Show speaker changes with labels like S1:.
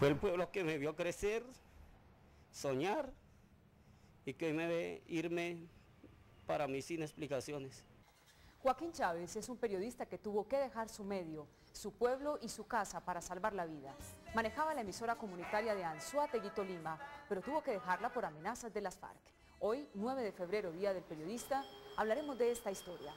S1: Fue el pueblo que me vio crecer, soñar y que me ve irme para mí sin explicaciones.
S2: Joaquín Chávez es un periodista que tuvo que dejar su medio, su pueblo y su casa para salvar la vida. Manejaba la emisora comunitaria de Anzuategui, Lima, pero tuvo que dejarla por amenazas de las FARC. Hoy, 9 de febrero, Día del Periodista, hablaremos de esta historia.